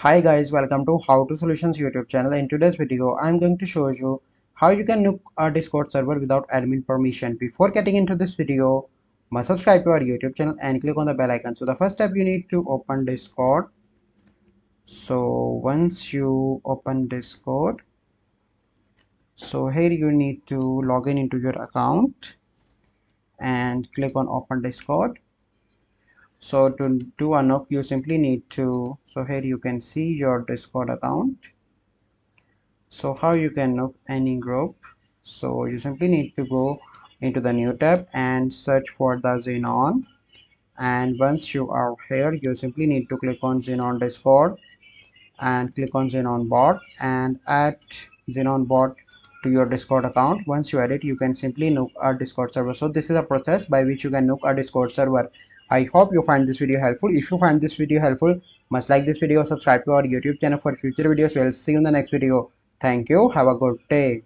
Hi guys, welcome to How to Solutions YouTube channel. In today's video, I'm going to show you how you can nuke a Discord server without admin permission. Before getting into this video, must subscribe to our YouTube channel and click on the bell icon. So the first step you need to open Discord. So once you open Discord, so here you need to log in into your account and click on open Discord so to do unlock you simply need to so here you can see your discord account. So how you can unlock any group? So you simply need to go into the new tab and search for the xenon. And once you are here you simply need to click on xenon discord and click on xenon bot and add xenon bot to your discord account. Once you add it you can simply nuke a discord server. So this is a process by which you can nuke a discord server I hope you find this video helpful. If you find this video helpful, must like this video, subscribe to our YouTube channel for future videos. We'll see you in the next video. Thank you. Have a good day.